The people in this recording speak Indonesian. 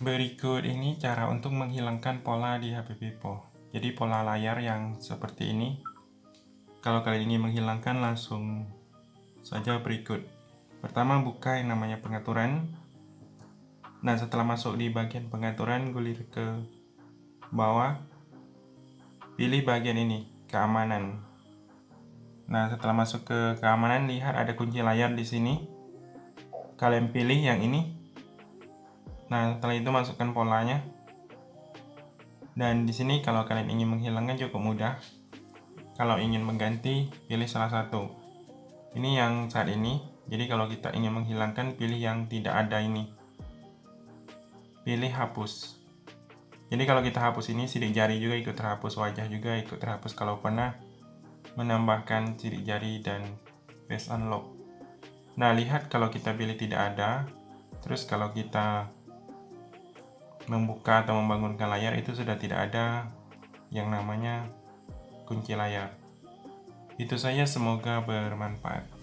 Berikut ini cara untuk menghilangkan pola di HP Vivo. Jadi pola layar yang seperti ini. Kalau kalian ingin menghilangkan langsung saja berikut. Pertama buka yang namanya pengaturan. Nah setelah masuk di bagian pengaturan gulir ke bawah. Pilih bagian ini, keamanan. Nah setelah masuk ke keamanan lihat ada kunci layar di sini. Kalian pilih yang ini Nah, setelah itu masukkan polanya. Dan di sini kalau kalian ingin menghilangkan cukup mudah. Kalau ingin mengganti, pilih salah satu. Ini yang saat ini. Jadi kalau kita ingin menghilangkan, pilih yang tidak ada ini. Pilih hapus. Jadi kalau kita hapus ini, sidik jari juga ikut terhapus, wajah juga ikut terhapus kalau pernah menambahkan sidik jari dan face unlock. Nah, lihat kalau kita pilih tidak ada, terus kalau kita membuka atau membangunkan layar itu sudah tidak ada yang namanya kunci layar. Itu saja semoga bermanfaat.